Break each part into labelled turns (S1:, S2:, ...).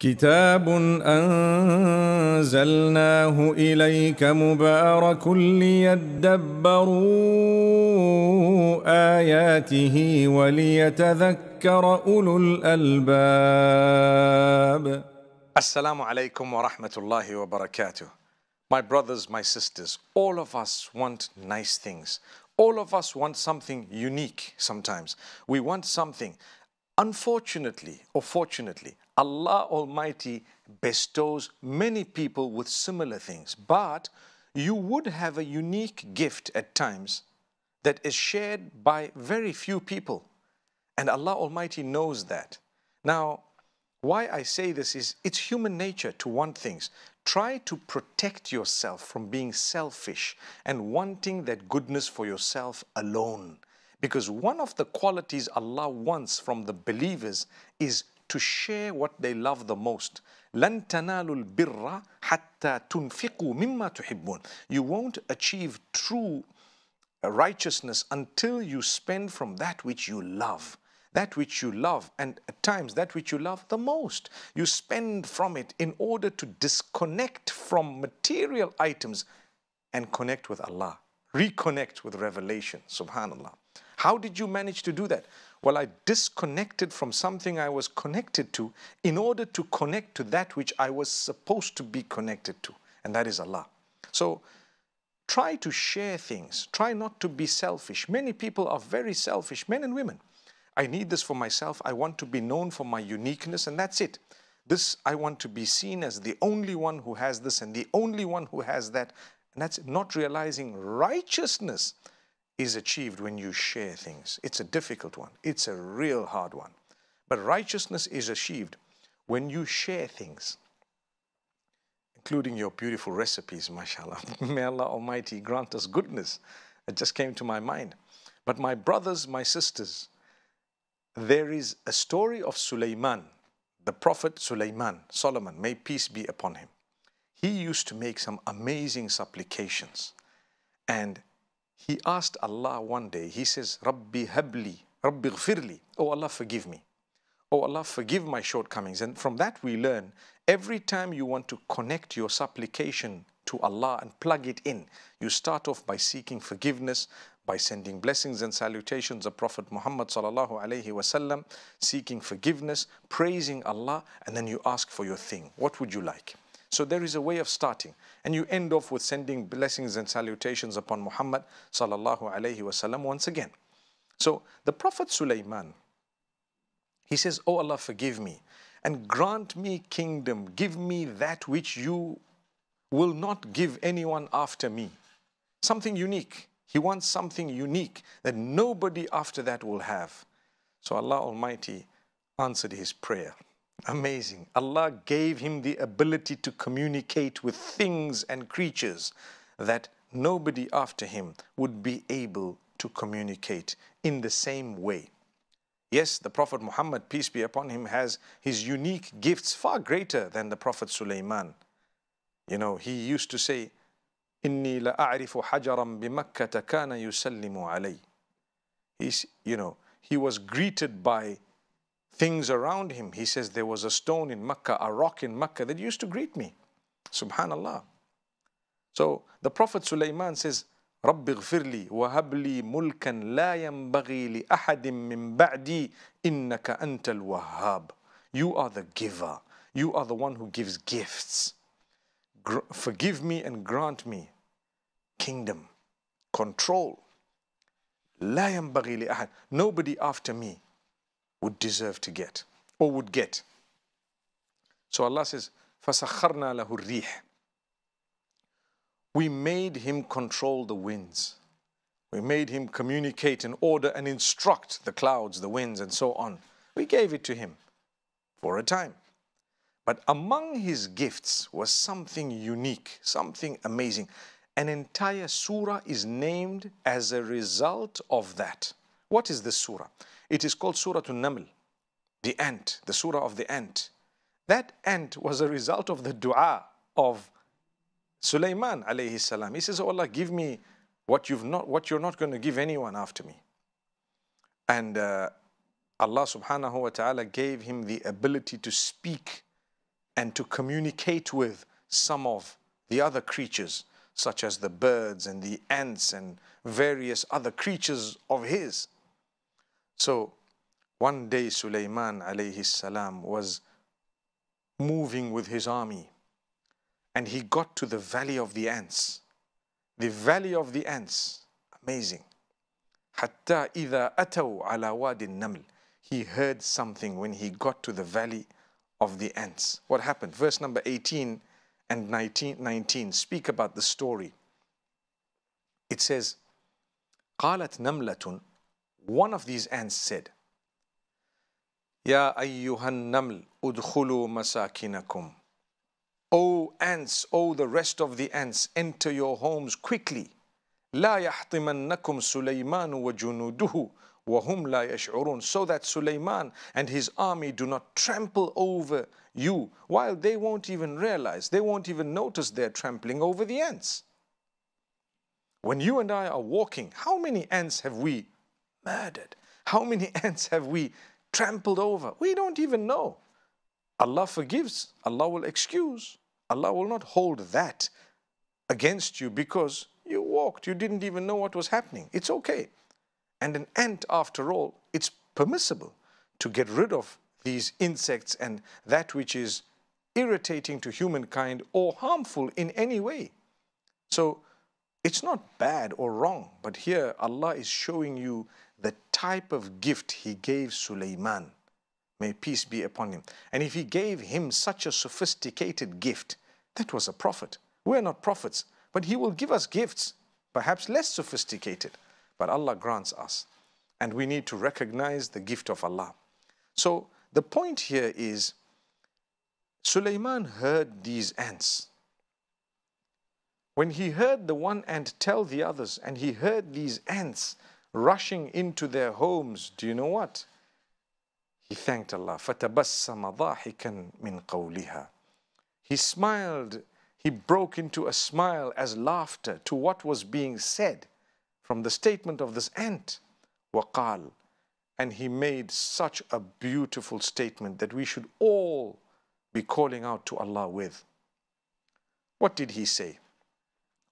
S1: كتاب انزلناه اليك مبارك ليدبروا اياته وليتذكر الالباب
S2: Assalamu alaikum wa rahmatullahi wa barakatuh. My brothers, my sisters, all of us want nice things. All of us want something unique sometimes. We want something. Unfortunately or fortunately, Allah Almighty bestows many people with similar things. But you would have a unique gift at times that is shared by very few people. And Allah Almighty knows that. Now, why I say this is it's human nature to want things. Try to protect yourself from being selfish and wanting that goodness for yourself alone. Because one of the qualities Allah wants from the believers is to share what they love the most. لن تنالوا البر حتى تنفقوا مما تحبون. You won't achieve true righteousness until you spend from that which you love that which you love, and at times that which you love the most. You spend from it in order to disconnect from material items and connect with Allah, reconnect with revelation. Subhanallah. How did you manage to do that? Well, I disconnected from something I was connected to in order to connect to that which I was supposed to be connected to, and that is Allah. So, try to share things. Try not to be selfish. Many people are very selfish, men and women. I need this for myself. I want to be known for my uniqueness, and that's it. This, I want to be seen as the only one who has this and the only one who has that. And that's not realizing righteousness is achieved when you share things. It's a difficult one, it's a real hard one. But righteousness is achieved when you share things, including your beautiful recipes, mashallah. May Allah Almighty grant us goodness. It just came to my mind. But my brothers, my sisters, there is a story of Sulaiman, the Prophet Sulaiman, Solomon, may peace be upon him. He used to make some amazing supplications. And he asked Allah one day, he says, Rabbi habli, Rabbi ghfirli, oh Allah forgive me. Oh Allah forgive my shortcomings. And from that we learn, every time you want to connect your supplication to Allah and plug it in, you start off by seeking forgiveness, by sending blessings and salutations of Prophet Muhammad sallallahu alaihi wasallam, seeking forgiveness, praising Allah, and then you ask for your thing. What would you like? So there is a way of starting, and you end off with sending blessings and salutations upon Muhammad sallallahu alaihi wasallam once again. So the Prophet Sulaiman, he says, "Oh Allah, forgive me and grant me kingdom. Give me that which you will not give anyone after me. Something unique." He wants something unique that nobody after that will have. So Allah Almighty answered his prayer. Amazing. Allah gave him the ability to communicate with things and creatures that nobody after him would be able to communicate in the same way. Yes, the Prophet Muhammad, peace be upon him, has his unique gifts far greater than the Prophet Sulaiman. You know, he used to say, إني لأعرف حجرا بمكة كان يسلم علي. He's, you know, he was greeted by things around him. He says there was a stone in Mecca, a rock in Mecca that used to greet me. Subhanallah. So the Prophet Sulaiman says, رب اغفر لي وهب لي ملكا لا ينبغي لأحد من بعدي إنك أنت الوهاب. You are the giver. You are the one who gives gifts forgive me and grant me kingdom, control. لا ينبغي لأحد. Nobody after me would deserve to get or would get. So Allah says, فَسَخَّرْنَا لَهُ الرِّيحِ We made him control the winds. We made him communicate and order and instruct the clouds, the winds, and so on. We gave it to him for a time. But among his gifts was something unique, something amazing. An entire surah is named as a result of that. What is this surah? It is called Surah An-Naml, the ant, the surah of the ant. That ant was a result of the dua of Sulaiman alayhi salam. He says, oh Allah, give me what, you've not, what you're not going to give anyone after me. And uh, Allah subhanahu wa ta'ala gave him the ability to speak and to communicate with some of the other creatures, such as the birds and the ants and various other creatures of his. So one day Sulaiman alayhi salam was moving with his army and he got to the valley of the ants. The valley of the ants, amazing. حتى إذا أتوا على واد النمل he heard something when he got to the valley of the ants. What happened? Verse number 18 and 19, 19 speak about the story. It says, قالت نملة One of these ants said, يا أيها النمل ادخلوا مساكنكم O ants, O the rest of the ants, enter your homes quickly. لا يحطمنكم سليمان وجنوده وَهُمْ لَا يَشْعُرُونَ So that Sulaiman and his army do not trample over you while they won't even realize, they won't even notice they're trampling over the ants. When you and I are walking, how many ants have we murdered? How many ants have we trampled over? We don't even know. Allah forgives, Allah will excuse, Allah will not hold that against you because you walked, you didn't even know what was happening. It's okay. And an ant, after all, it's permissible to get rid of these insects and that which is irritating to humankind or harmful in any way. So it's not bad or wrong, but here Allah is showing you the type of gift He gave Sulaiman. May peace be upon him. And if He gave him such a sophisticated gift, that was a prophet. We're not prophets, but He will give us gifts, perhaps less sophisticated but Allah grants us. And we need to recognize the gift of Allah. So the point here is Sulaiman heard these ants. When he heard the one ant tell the others, and he heard these ants rushing into their homes, do you know what? He thanked Allah. فَتَبَسَّمَ ضَاحِكًا مِنْ قَوْلِهَا He smiled, he broke into a smile as laughter to what was being said from the statement of this ant, waqal. And he made such a beautiful statement that we should all be calling out to Allah with. What did he say?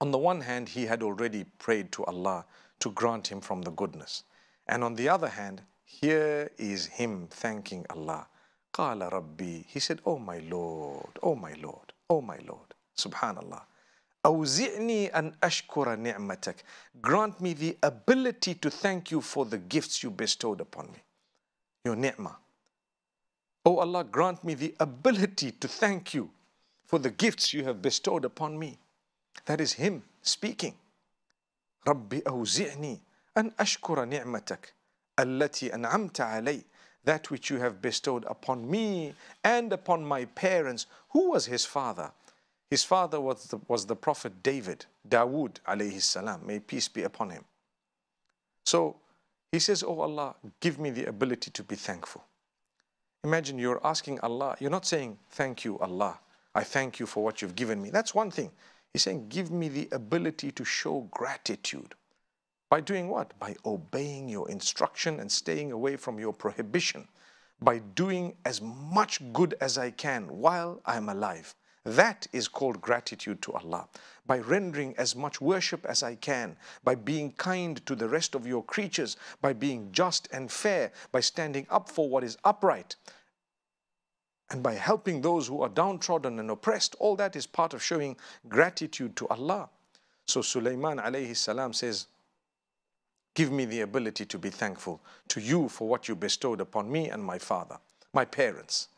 S2: On the one hand, he had already prayed to Allah to grant him from the goodness. And on the other hand, here is him thanking Allah. قال ربي He said, Oh my Lord, oh my Lord, oh my Lord. Subhanallah. أوزعني أن أشكر نعمتك. Grant me the ability to thank you for the gifts you bestowed upon me. Your ni'mah. Oh Allah, grant me the ability to thank you for the gifts you have bestowed upon me. That is Him speaking. ربي أوزعني أن أشكر نعمتك التي أنعمت علي that which you have bestowed upon me and upon my parents. Who was his father? His father was the, was the prophet David, Dawood alayhi salam, may peace be upon him. So he says, Oh Allah, give me the ability to be thankful. Imagine you're asking Allah, you're not saying, Thank you, Allah. I thank you for what you've given me. That's one thing. He's saying, Give me the ability to show gratitude. By doing what? By obeying your instruction and staying away from your prohibition. By doing as much good as I can while I'm alive. That is called gratitude to Allah. By rendering as much worship as I can, by being kind to the rest of your creatures, by being just and fair, by standing up for what is upright, and by helping those who are downtrodden and oppressed, all that is part of showing gratitude to Allah. So Sulaiman alayhi salam says, Give me the ability to be thankful to you for what you bestowed upon me and my father, my parents.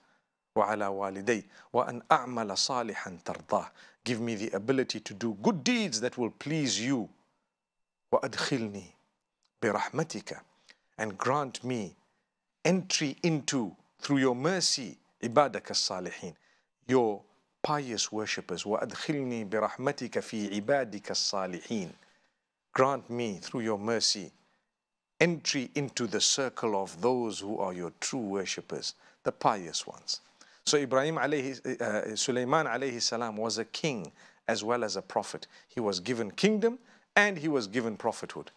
S2: وعلى والدي وأن أعمل صالحا ترضاه Give me the ability to do good deeds that will please you وأدخلني برحمتك and grant me entry into through your mercy عبادك الصالحين your pious worshippers وأدخلني برحمتك في عبادك الصالحين grant me through your mercy entry into the circle of those who are your true worshippers the pious ones so Ibrahim alayhi, uh, Sulaiman alayhi salam was a king as well as a prophet. He was given kingdom and he was given prophethood.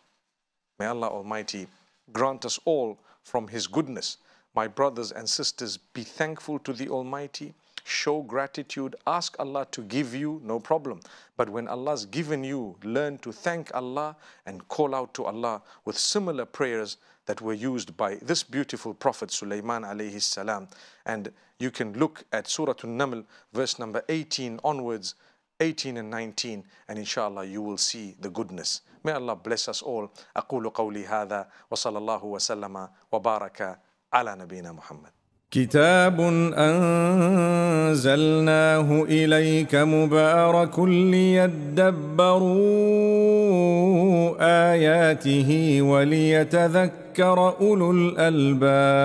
S2: May Allah Almighty grant us all from His goodness. My brothers and sisters, be thankful to the Almighty show gratitude, ask Allah to give you, no problem. But when Allah's given you, learn to thank Allah and call out to Allah with similar prayers that were used by this beautiful Prophet Sulaiman alayhi salam. And you can look at Surah An-Naml, verse number 18 onwards, 18 and 19, and inshallah you will see the goodness. May Allah bless us all. أقول قولي هذا وصلى الله وسلم وبارك على نبينا محمد.
S1: كتاب أنزلناه إليك مبارك ليدبروا آياته وليتذكر أولو الألباب